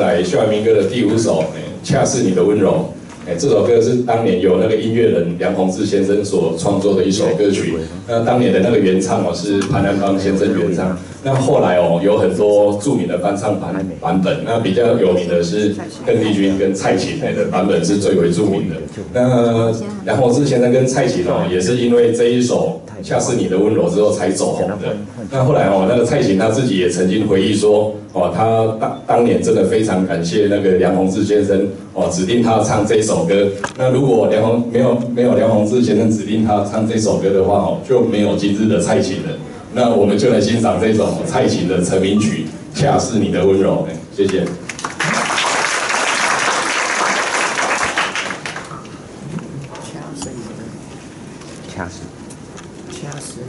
来校园民歌的第五首，恰是你的温柔。哎，这首歌是当年由那个音乐人梁鸿志先生所创作的一首歌曲。那当年的那个原唱哦是潘安邦先生原唱。那后来哦有很多著名的翻唱版版本。那比较有名的是邓丽君跟蔡琴的版本是最为著名的。那梁鸿志先生跟蔡琴哦也是因为这一首《恰似你的温柔》之后才走红的。那后来哦那个蔡琴她自己也曾经回忆说哦他当当年真的非常感谢那个梁鸿志先生哦指定他唱这首。首歌。那如果梁宏没有没有梁宏志先生指定他唱这首歌的话哦，就没有今日的蔡琴了。那我们就来欣赏这首蔡琴的成名曲《恰是你的温柔》。谢谢。恰是，恰是。